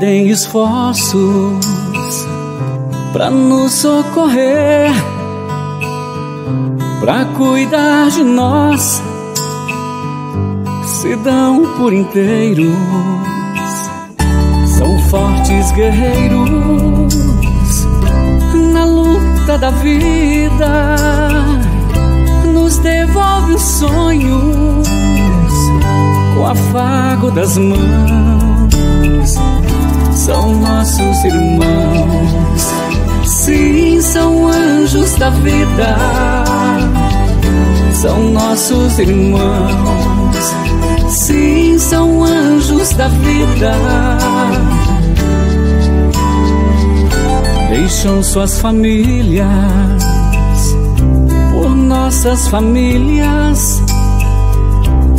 esforços para nos socorrer, para cuidar de nós, se dão por inteiros. São fortes guerreiros na luta da vida, nos devolve os sonhos com afago das mãos. Anjos da vida. São nossos irmãos, sim, são anjos da vida. Deixam suas famílias por nossas famílias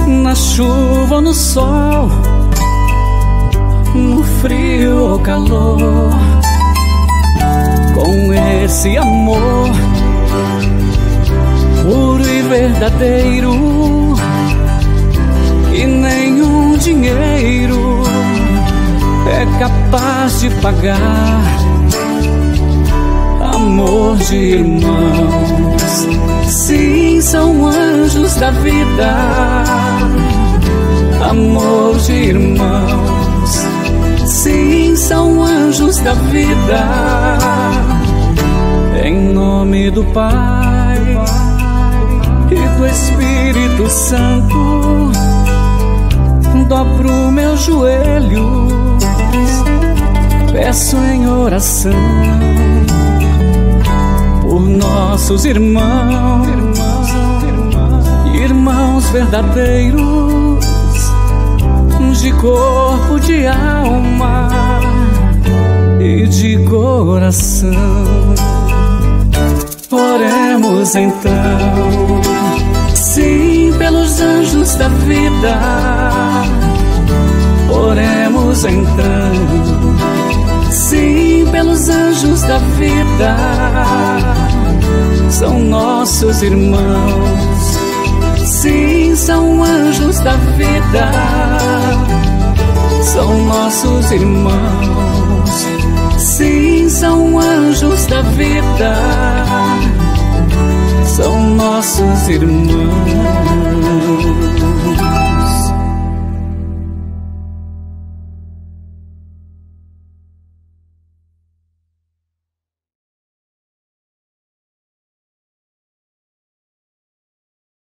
na chuva ou no sol, no frio ou calor, esse amor puro e verdadeiro, e nenhum dinheiro é capaz de pagar. Amor de irmãos, sim, são anjos da vida amor de irmãos. Sim, são anjos da vida. Do Pai e do Espírito Santo, dobro meus joelhos, peço em oração por nossos irmãos, irmãos verdadeiros de corpo, de alma e de coração. Oremos então, sim, pelos anjos da vida. Oremos então, sim, pelos anjos da vida. São nossos irmãos, sim, são anjos da vida são nossos irmãos. Sim, são anjos da vida, são nossos irmãos.